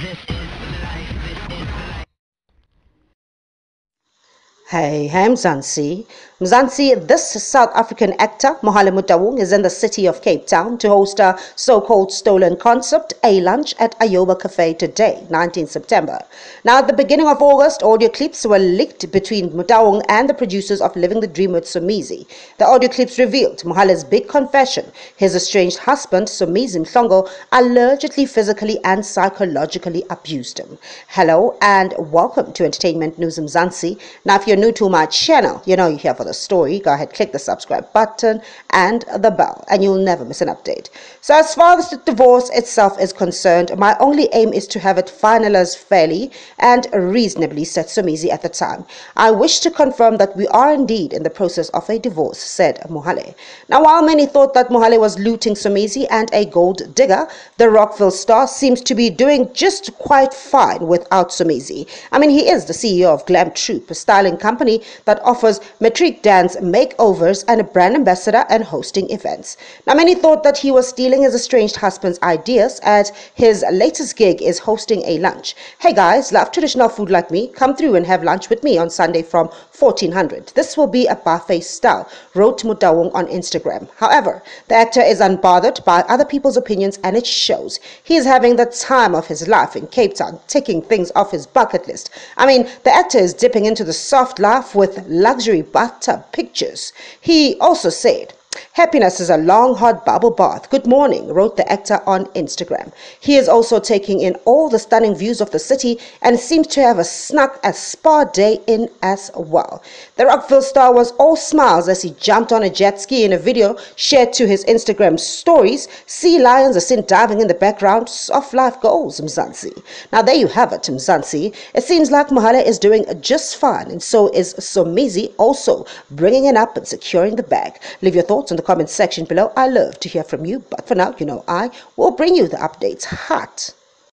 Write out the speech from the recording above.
This is life. This is life. Hey, hey Mzansi. Mzansi, this South African actor, Mohale Motaung, is in the city of Cape Town to host a so-called stolen concept, a lunch at Ayoba Cafe today, 19 September. Now, at the beginning of August, audio clips were leaked between Motaung and the producers of Living the Dream with Somizi. The audio clips revealed Mohale's big confession. His estranged husband, Somizi Mhlongo, allegedly physically and psychologically abused him. Hello and welcome to Entertainment News Mzansi. Now, if you're new to my channel, you know you're here for the story. Go ahead, click the subscribe button and the bell, and you'll never miss an update. So, as far as the divorce itself is concerned, my only aim is to have it finalized fairly and reasonably, said Somizi at the time. I wish to confirm that we are indeed in the process of a divorce, said Mohale. Now, while many thought that Mohale was looting Somizi and a gold digger, the Rockville star seems to be doing just quite fine without Somizi. I mean, he is the CEO of Glam Troop, a styling company company that offers matric dance makeovers and a brand ambassador and hosting events. Now, many thought that he was stealing his estranged husband's ideas as his latest gig is hosting a lunch. Hey guys, love traditional food like me? Come through and have lunch with me on Sunday from 1400. This will be a buffet style, wrote Motaung on Instagram. However, the actor is unbothered by other people's opinions and it shows. He is having the time of his life in Cape Town, ticking things off his bucket list. I mean, the actor is dipping into the soft laugh with luxury bathtub pictures. He also said, Happiness is a long, hot bubble bath. Good morning, wrote the actor on Instagram. He is also taking in all the stunning views of the city and seems to have a snuck a spa day in as well. The Rockville star was all smiles as he jumped on a jet ski in a video shared to his Instagram stories. Sea lions are seen diving in the background. Soft life goals, Mzansi. Now there you have it, Mzansi. It seems like Mohale is doing just fine, and so is Somizi also bringing it up and securing the bag. Leave your thoughts in the comment section below. I love to hear from you, but for now, you know, I will bring you the updates hot